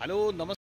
hello नमस्कार